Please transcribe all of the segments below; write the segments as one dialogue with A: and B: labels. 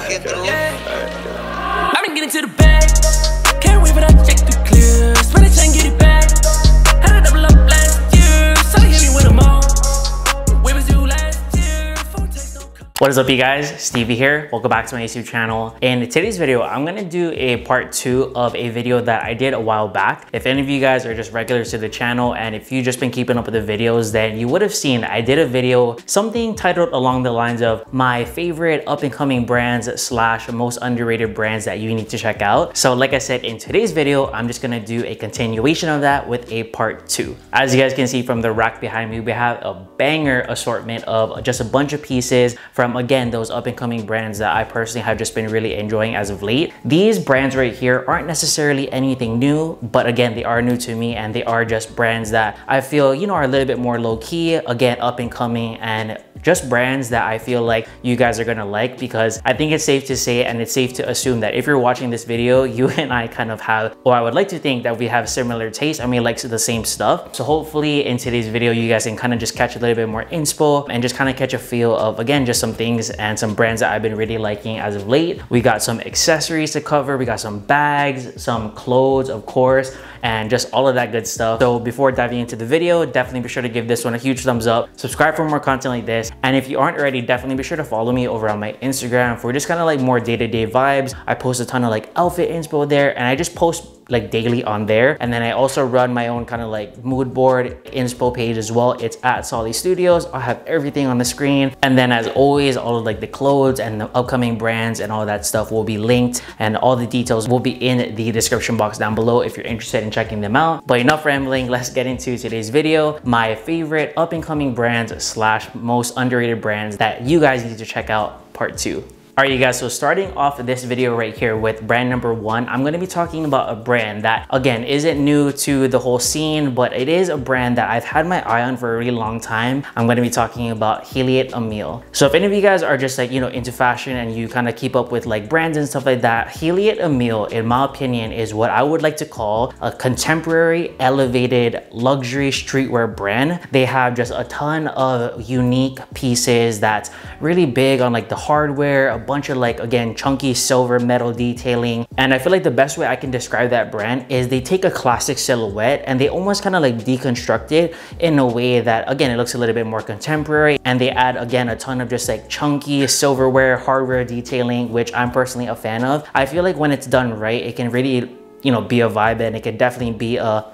A: can't get through.
B: I've been getting to the bag.
C: What is up you guys? Stevie here. Welcome back to my YouTube channel. In today's video, I'm gonna do a part two of a video that I did a while back. If any of you guys are just regulars to the channel and if you've just been keeping up with the videos, then you would have seen I did a video, something titled along the lines of my favorite up and coming brands slash most underrated brands that you need to check out. So like I said, in today's video, I'm just gonna do a continuation of that with a part two. As you guys can see from the rack behind me, we have a banger assortment of just a bunch of pieces from again those up and coming brands that I personally have just been really enjoying as of late. These brands right here aren't necessarily anything new, but again they are new to me and they are just brands that I feel you know are a little bit more low key, again up and coming and just brands that I feel like you guys are gonna like because I think it's safe to say and it's safe to assume that if you're watching this video, you and I kind of have, or I would like to think that we have similar taste and we like the same stuff. So hopefully in today's video, you guys can kind of just catch a little bit more inspo and just kind of catch a feel of, again, just some things and some brands that I've been really liking as of late. We got some accessories to cover. We got some bags, some clothes, of course, and just all of that good stuff. So before diving into the video, definitely be sure to give this one a huge thumbs up. Subscribe for more content like this. And if you aren't already, definitely be sure to follow me over on my Instagram for just kind of like more day-to-day vibes. I post a ton of like outfit inspo there and I just post like daily on there. And then I also run my own kind of like mood board inspo page as well. It's at Salle Studios. I have everything on the screen. And then as always, all of like the clothes and the upcoming brands and all that stuff will be linked and all the details will be in the description box down below if you're interested in checking them out. But enough rambling, let's get into today's video. My favorite up and coming brands slash most underrated brands that you guys need to check out part two. All right, you guys, so starting off this video right here with brand number one, I'm gonna be talking about a brand that, again, isn't new to the whole scene, but it is a brand that I've had my eye on for a really long time. I'm gonna be talking about Heliot Emil. So if any of you guys are just like, you know, into fashion and you kind of keep up with like brands and stuff like that, Heliot Emil, in my opinion, is what I would like to call a contemporary, elevated, luxury streetwear brand. They have just a ton of unique pieces that's really big on like the hardware, bunch of like, again, chunky silver metal detailing. And I feel like the best way I can describe that brand is they take a classic silhouette and they almost kind of like deconstruct it in a way that, again, it looks a little bit more contemporary. And they add, again, a ton of just like chunky silverware, hardware detailing, which I'm personally a fan of. I feel like when it's done right, it can really, you know, be a vibe and it can definitely be a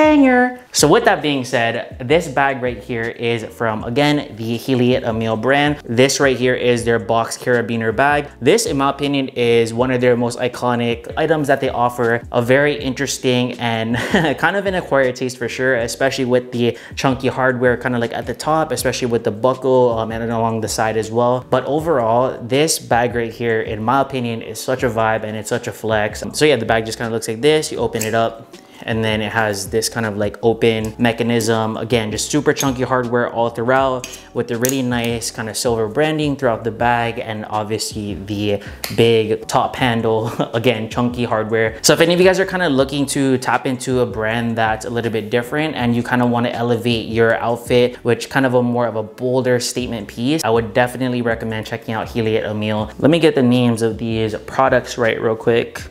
C: banger. So with that being said, this bag right here is from, again, the Heliot Emil brand. This right here is their box carabiner bag. This, in my opinion, is one of their most iconic items that they offer. A very interesting and kind of an acquired taste for sure, especially with the chunky hardware kind of like at the top, especially with the buckle um, and along the side as well. But overall, this bag right here, in my opinion, is such a vibe and it's such a flex. So yeah, the bag just kind of looks like this. You open it up and then it has this kind of like open mechanism. Again just super chunky hardware all throughout with the really nice kind of silver branding throughout the bag and obviously the big top handle. Again chunky hardware. So if any of you guys are kind of looking to tap into a brand that's a little bit different and you kind of want to elevate your outfit which kind of a more of a bolder statement piece i would definitely recommend checking out Heliot Emil let me get the names of these products right real quick.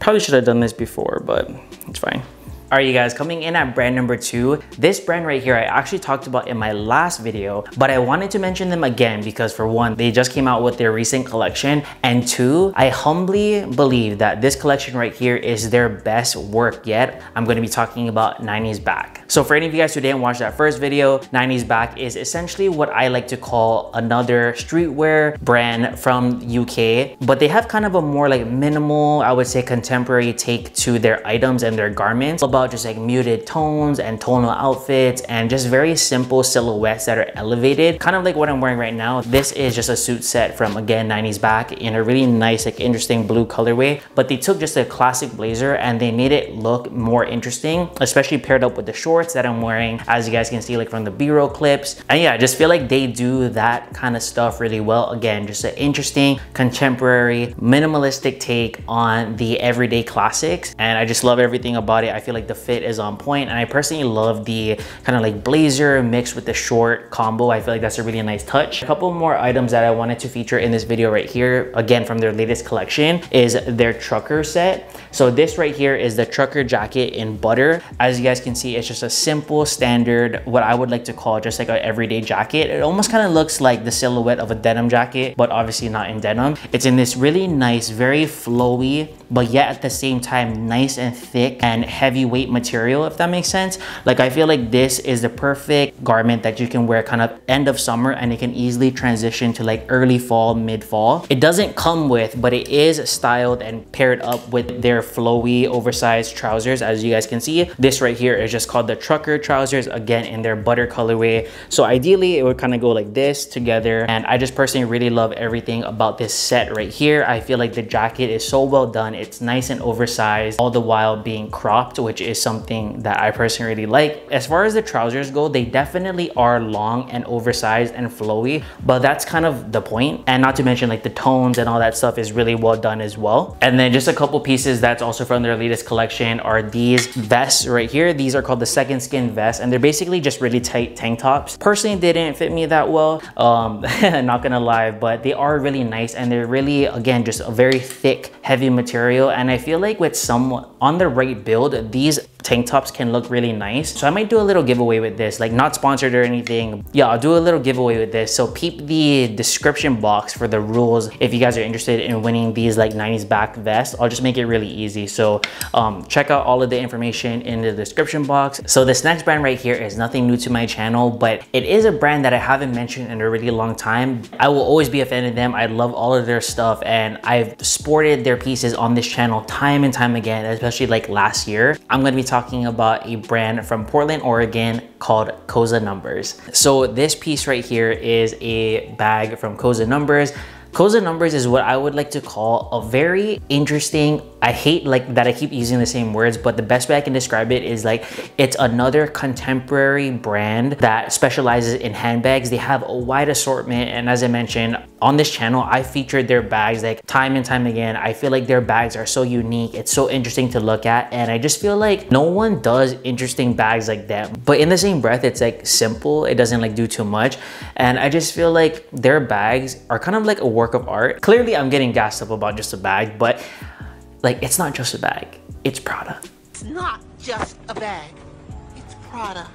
C: Probably should have done this before but it's fine all right, you guys, coming in at brand number two, this brand right here, I actually talked about in my last video, but I wanted to mention them again because for one, they just came out with their recent collection. And two, I humbly believe that this collection right here is their best work yet. I'm gonna be talking about 90ZBACK. So for any of you guys who didn't watch that first video, 90ZBACK is essentially what I like to call another streetwear brand from UK, but they have kind of a more like minimal, I would say contemporary take to their items and their garments about just like muted tones and tonal outfits and just very simple silhouettes that are elevated. Kind of like what I'm wearing right now. This is just a suit set from again 90ZBACK in a really nice like interesting blue colorway. But they took just a classic blazer and they made it look more interesting, especially paired up with the shorts that I'm wearing as you guys can see like from the b-roll clips. And yeah, I just feel like they do that kind of stuff really well. Again, just an interesting, contemporary, minimalistic take on the everyday classics. And I just love everything about it. I feel like like the fit is on point and I personally love the kind of like blazer mixed with the short combo. I feel like that's a really nice touch. A couple more items that I wanted to feature in this video right here, again from their latest collection, is their trucker set. So this right here is the trucker jacket in butter. As you guys can see, it's just a simple standard, what I would like to call just like an everyday jacket. It almost kind of looks like the silhouette of a denim jacket, but obviously not in denim. It's in this really nice, very flowy, but yet at the same time, nice and thick and heavyweight material, if that makes sense. Like I feel like this is the perfect garment that you can wear kind of end of summer and it can easily transition to like early fall, mid fall. It doesn't come with, but it is styled and paired up with their flowy oversized trousers. As you guys can see, this right here is just called the trucker trousers, again in their butter colorway. So ideally it would kind of go like this together. And I just personally really love everything about this set right here. I feel like the jacket is so well done. It's nice and oversized, all the while being cropped, which is something that I personally really like. As far as the trousers go, they definitely are long and oversized and flowy, but that's kind of the point. And not to mention like the tones and all that stuff is really well done as well. And then just a couple pieces that's also from their latest collection are these vests right here. These are called the second skin vests and they're basically just really tight tank tops. Personally, they didn't fit me that well, um, not gonna lie, but they are really nice and they're really, again, just a very thick, heavy material. And I feel like with some, on the right build, these tank tops can look really nice. So I might do a little giveaway with this, like not sponsored or anything. Yeah, I'll do a little giveaway with this. So peep the description box for the rules if you guys are interested in winning these like 90ZBACK vests. I'll just make it really easy. So um, check out all of the information in the description box. So this next brand right here is nothing new to my channel, but it is a brand that I haven't mentioned in a really long time. I will always be a fan of them. I love all of their stuff and I've sported their pieces on this channel time and time again, especially like last year. I'm gonna be talking about a brand from Portland, Oregon called Kozha Numbers. So this piece right here is a bag from Kozha Numbers. Kozha Numbers is what I would like to call a very interesting I hate like that I keep using the same words, but the best way I can describe it is like it's another contemporary brand that specializes in handbags. They have a wide assortment. And as I mentioned on this channel, I featured their bags like time and time again. I feel like their bags are so unique. It's so interesting to look at. And I just feel like no one does interesting bags like that. But in the same breath, it's like simple. It doesn't like do too much. And I just feel like their bags are kind of like a work of art. Clearly I'm getting gassed up about just a bag, but like, it's not just a bag, it's Prada.
A: It's not just a bag, it's Prada.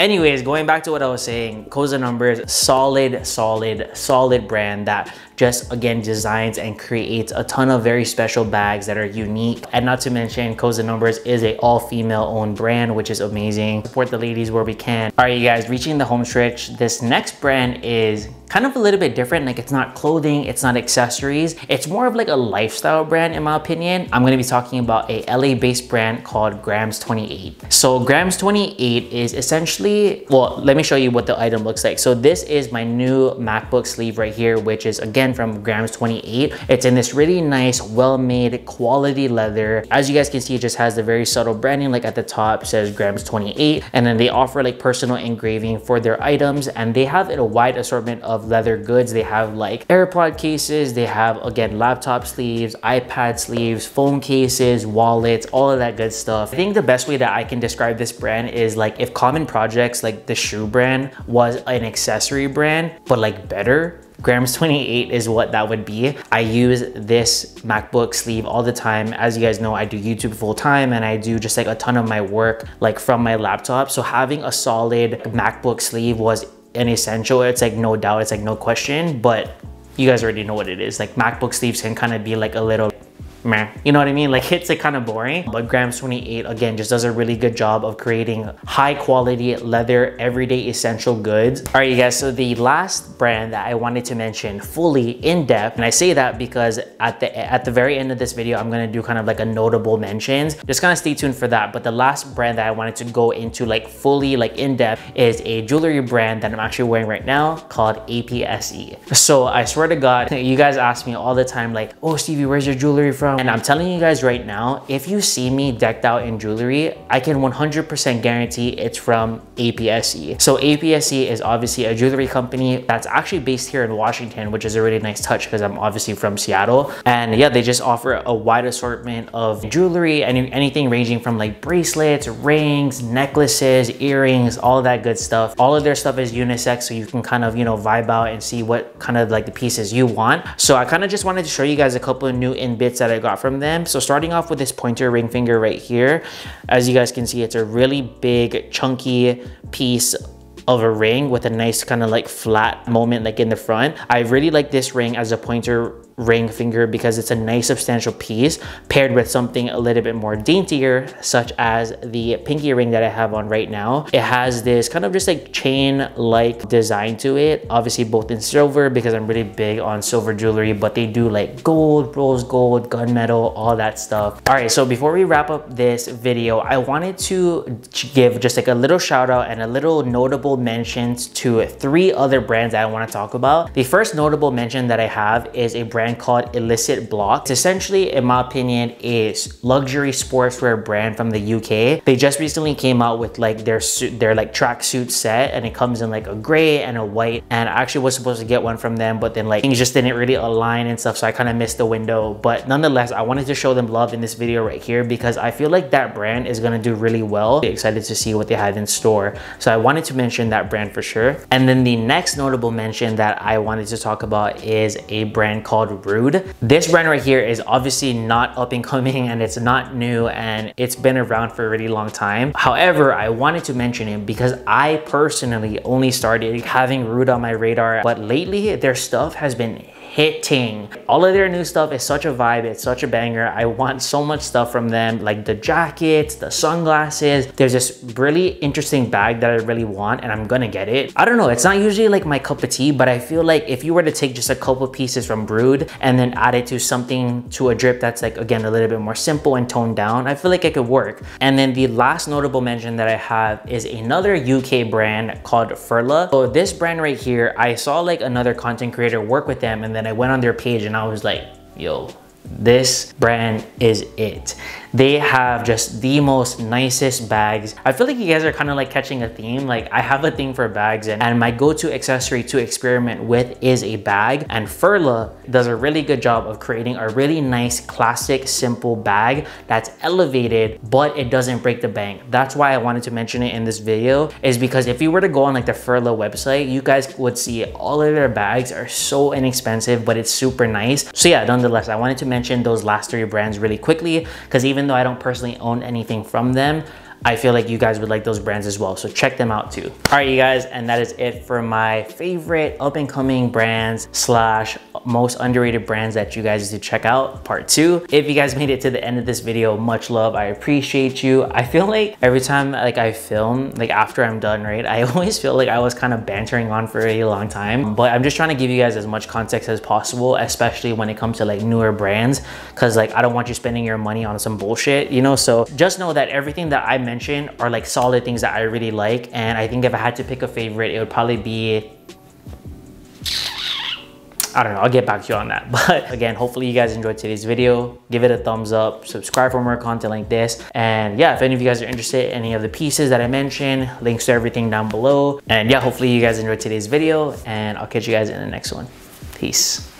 C: Anyways, going back to what I was saying, Kozha Numbers, solid, solid, solid brand that just again designs and creates a ton of very special bags that are unique. And not to mention Kozha Numbers is a all female owned brand, which is amazing. Support the ladies where we can. All right, you guys, reaching the home stretch. This next brand is kind of a little bit different. Like it's not clothing, it's not accessories. It's more of like a lifestyle brand in my opinion. I'm gonna be talking about a LA based brand called Grams 28. So Grams 28 is essentially, well, let me show you what the item looks like. So this is my new MacBook sleeve right here, which is again from Grams 28. It's in this really nice, well-made quality leather. As you guys can see, it just has the very subtle branding like at the top says Grams 28. And then they offer like personal engraving for their items and they have a wide assortment of leather goods. They have like AirPod cases, they have again laptop sleeves, iPad sleeves, phone cases, wallets, all of that good stuff. I think the best way that I can describe this brand is like if Common Projects, like the shoe brand, was an accessory brand, but like better, Grams 28 is what that would be. I use this MacBook sleeve all the time. As you guys know, I do YouTube full time and I do just like a ton of my work like from my laptop. So having a solid MacBook sleeve was an essential. It's like no doubt, it's like no question, but you guys already know what it is. Like MacBook sleeves can kind of be like a little meh. You know what I mean? Like hits it kind of boring, but Grams 28 again just does a really good job of creating high quality leather everyday essential goods. All right, you guys, so the last brand that I wanted to mention fully in depth, and I say that because at the at the very end of this video, I'm gonna do kind of like a notable mentions. Just kind of stay tuned for that. But the last brand that I wanted to go into like fully like in depth is a jewelry brand that I'm actually wearing right now called APSE. So I swear to God, you guys ask me all the time like, oh Stevie, where's your jewelry from? And I'm telling you guys right now, if you see me decked out in jewelry, I can 100% guarantee it's from APSE. So APSE is obviously a jewelry company that's actually based here in Washington, which is a really nice touch because I'm obviously from Seattle. And yeah, they just offer a wide assortment of jewelry and anything ranging from like bracelets, rings, necklaces, earrings, all that good stuff. All of their stuff is unisex, so you can kind of, you know, vibe out and see what kind of like the pieces you want. So I kind of just wanted to show you guys a couple of new in bits that I got from them. So starting off with this pointer ring finger right here, as you guys can see, it's a really big, chunky piece of a ring with a nice kind of like flat moment like in the front. I really like this ring as a pointer ring finger because it's a nice substantial piece paired with something a little bit more daintier such as the pinky ring that I have on right now. It has this kind of just like chain like design to it obviously both in silver because I'm really big on silver jewelry but they do like gold, rose gold, gunmetal, all that stuff. All right so before we wrap up this video I wanted to give just like a little shout out and a little notable mentions to three other brands that I want to talk about. The first notable mention that I have is a brand brand called Illicit Block. Essentially, in my opinion, a luxury sportswear brand from the UK. They just recently came out with like their suit, their like tracksuit set and it comes in like a gray and a white. And I actually was supposed to get one from them, but then like things just didn't really align and stuff. So I kind of missed the window. But nonetheless, I wanted to show them love in this video right here because I feel like that brand is gonna do really well. Excited to see what they have in store. So I wanted to mention that brand for sure. And then the next notable mention that I wanted to talk about is a brand called Rhude. This brand right here is obviously not up and coming and it's not new and it's been around for a really long time. However, I wanted to mention it because I personally only started having Rhude on my radar, but lately their stuff has been hitting. All of their new stuff is such a vibe. It's such a banger. I want so much stuff from them, like the jackets, the sunglasses. There's this really interesting bag that I really want and I'm gonna get it. I don't know, it's not usually like my cup of tea, but I feel like if you were to take just a couple pieces from Rhude and then add it to something, to a drip that's like, again, a little bit more simple and toned down, I feel like it could work. And then the last notable mention that I have is another UK brand called Furla. So this brand right here, I saw like another content creator work with them and then I went on their page and I was like, yo, this brand is it. They have just the most nicest bags. I feel like you guys are kind of like catching a theme. Like I have a thing for bags and, and my go-to accessory to experiment with is a bag. And Furla does a really good job of creating a really nice, classic, simple bag that's elevated, but it doesn't break the bank. That's why I wanted to mention it in this video is because if you were to go on like the Furla website, you guys would see all of their bags are so inexpensive, but it's super nice. So yeah, nonetheless, I wanted to mention those last three brands really quickly because even even though I don't personally own anything from them, I feel like you guys would like those brands as well. So check them out too. All right, you guys, and that is it for my favorite up and coming brands slash most underrated brands that you guys need to check out, part two. If you guys made it to the end of this video, much love, I appreciate you. I feel like every time like I film, like after I'm done, right, I always feel like I was kind of bantering on for a long time, but I'm just trying to give you guys as much context as possible, especially when it comes to like newer brands, because like I don't want you spending your money on some bullshit, you know? So just know that everything that I mentioned are like solid things that I really like, and I think if I had to pick a favorite, it would probably be I don't know, I'll get back to you on that. But again, hopefully you guys enjoyed today's video. Give it a thumbs up, subscribe for more content like this. And yeah, if any of you guys are interested in any of the pieces that I mentioned, links to everything down below. And yeah, hopefully you guys enjoyed today's video and I'll catch you guys in the next one. Peace.